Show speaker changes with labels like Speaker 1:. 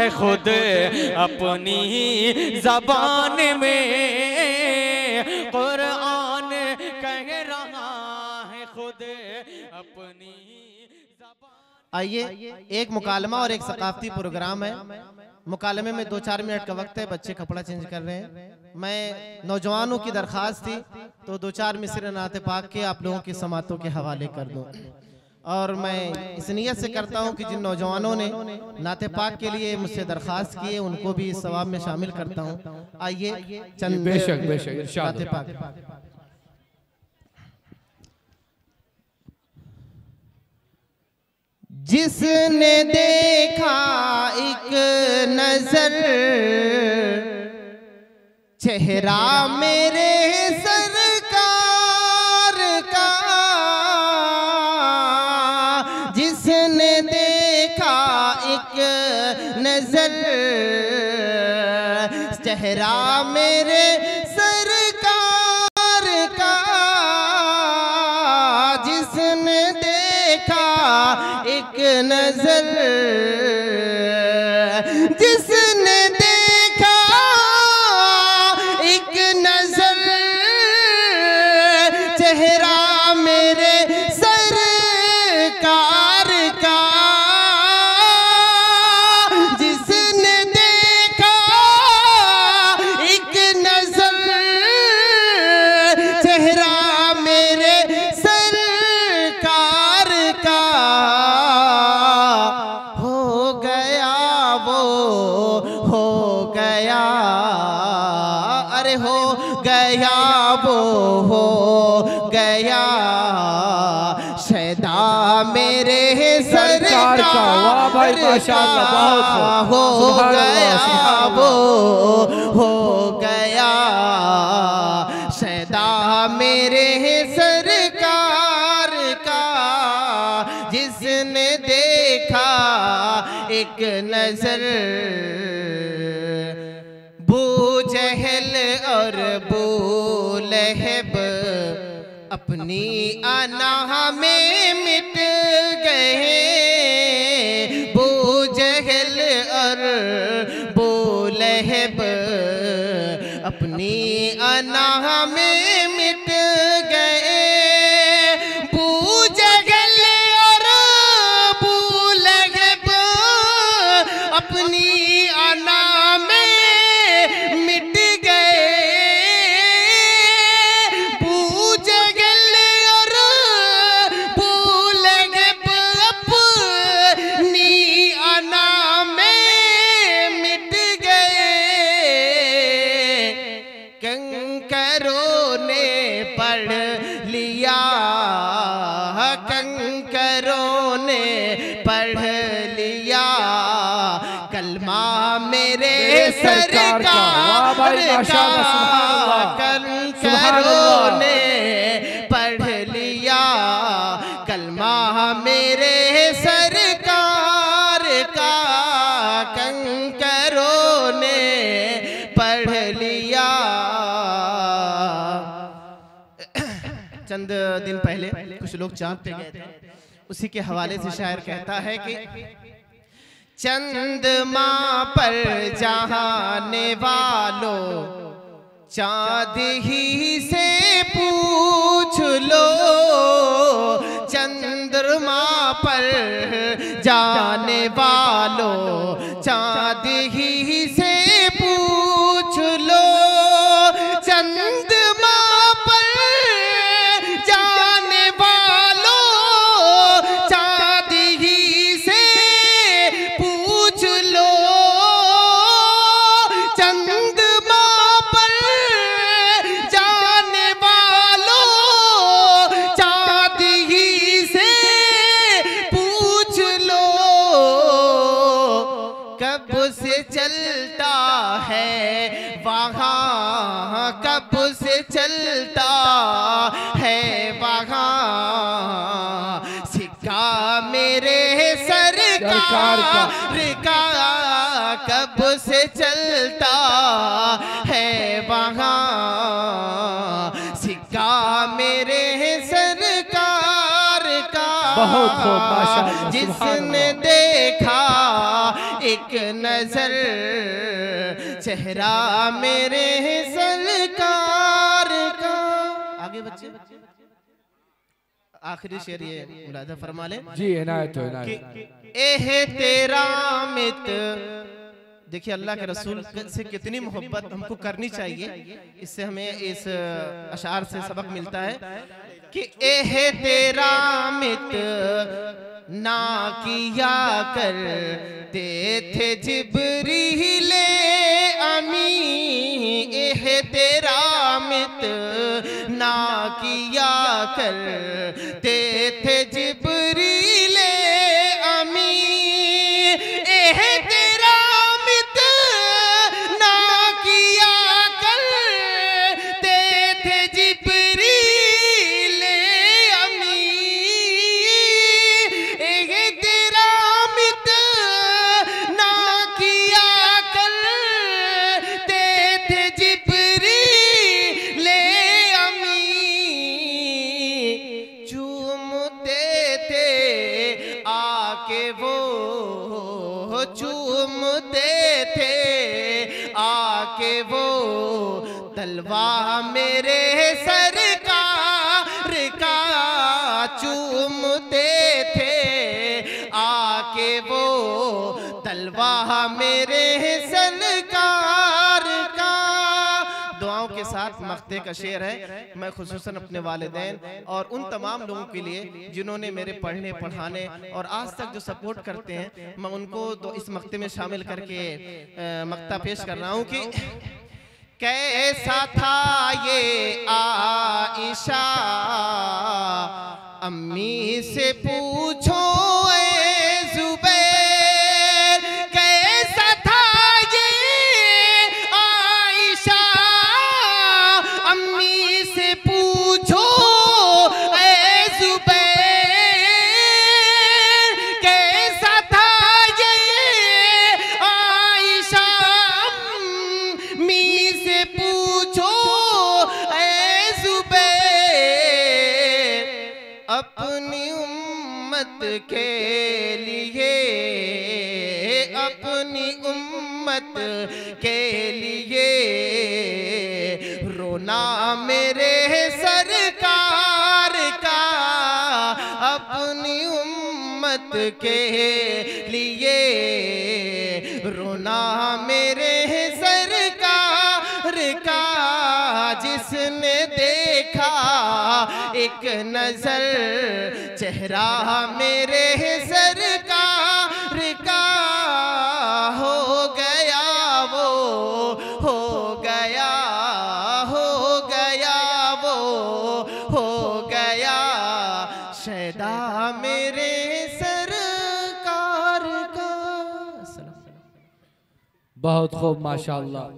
Speaker 1: है खुद अपनी जबान में। कुरान कह रहा है खुद अपनी
Speaker 2: आइए एक मुकालमा और एक सकाफती प्रोग्राम है। मुकालमे में दो चार मिनट का वक्त है बच्चे कपड़ा चेंज कर रहे हैं। मैं नौजवानों की दरखास्त थी तो दो चार मिसरे नाते पाक के आप लोगों की समातों के हवाले कर दूँ। और मैं इस नीयत से करता हूँ कि जिन नौजवानों ने नाते पाक के लिए मुझसे दरखास्त की है उनको भी इस सवाब में शामिल करता हूँ। आइए चंद
Speaker 3: बेशक बेशक
Speaker 2: नाते पाक। जिसने देखा एक नज़र चेहरा मेरे सरकार चेहरा मेरे सरकार का जिसने देखा एक नज़र मेरे सरकार का,
Speaker 3: वाह भाई, माशाअल्लाह, बहुत
Speaker 2: हो। गया वो हो गया। सदा मेरे सरकार का जिसने देखा एक नज़र। बू जहल और बू लहब अपनी अना में मिट लहब अपनी अना में मिट गए। बू और बू लहब अपनी मेरे
Speaker 3: सरकार का, वाह भाई,
Speaker 2: सरकार
Speaker 3: माशाअल्लाह, सुभान अल्लाह, सुभान
Speaker 2: कंकरों
Speaker 3: अल्लाह।
Speaker 2: ने पढ़ लिया। कलमा मेरे सरकार का। कंकरों ने पढ़ लिया। चंद दिन पहले कुछ लोग चाँद पे गए थे। उसी के हवाले से शायर कहता है कि चंद्रमा पर जहाने वालों, चाँद ही से पूछ लो। चंद्रमा पर जाने वालों, चाँद ही से है वहाँ कब से चलता है वहाँ। सिक्का मेरे सरकार का कब से चलता है वहाँ। सिक्का मेरे सरकार का
Speaker 3: बहुत खूब,
Speaker 2: जिसने देखा एक एक नज़र चेहरा मेरे सरकार का। आगे बच्चे। आखिरी शेर ये मुलादा फरमा ले।
Speaker 3: जी इनायत हो इनायत।
Speaker 2: एह तेरा मित। देखिए अल्लाह के रसूल से कितनी मोहब्बत हमको करनी चाहिए। इससे हमें इस अशार से सबक मिलता है। कि एह तेरा मित ना किया करते थे जिब्रीले करते थे चूमते थे आके वो तलवा मेरे सर का चूमते थे आके वो तलवा मेरे सरकार मख्ते का शेर है। मैं खुसूसन अपने वालिदैन और उन तमाम लोगों के लिए जिन्होंने मेरे पढ़ने, पढ़ाने और आज तक जो सपोर्ट करते हैं, मैं उनको तो इस मख्ते में शामिल करके मख्ता पेश कर रहा हूँ कि कैसा था ये आइशा अम्मी से पूछो के लिए अपनी उम्मत के लिए। रोना मेरे सरकार का अपनी उम्मत के लिए। रोना मेरे सरकार का जिसने एक नज़र, चेहरा मेरे सरकार का हो गया वो, हो गया हो गया वो, हो गया। शैदा मेरे सरकार का
Speaker 3: बहुत खूब, माशाल्लाह।